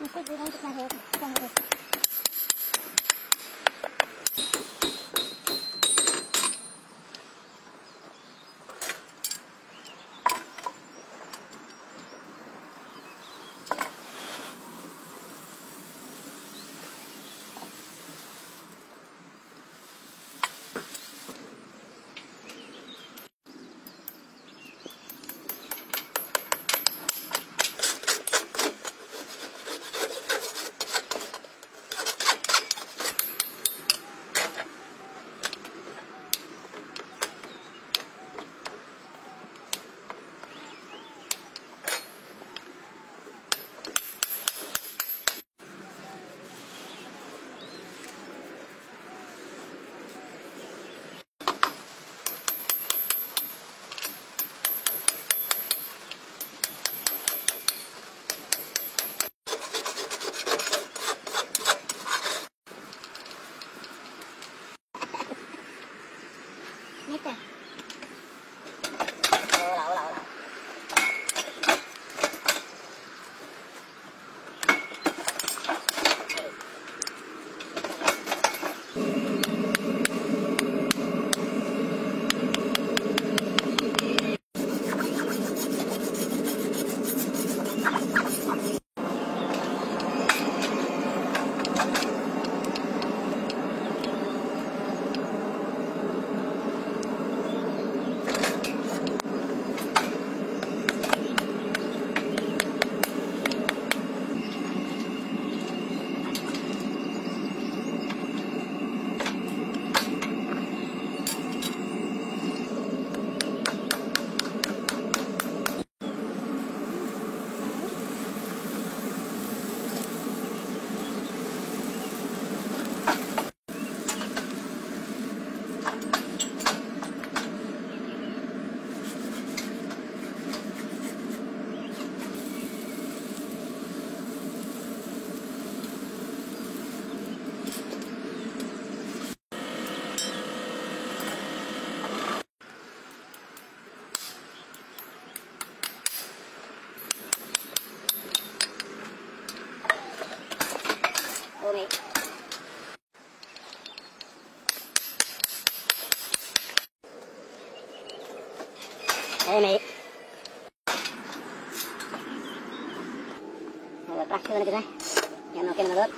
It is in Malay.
你是不是刚洗完头发现在没等。Umi. Agak keras juga nih kita. Yang makin ngelut.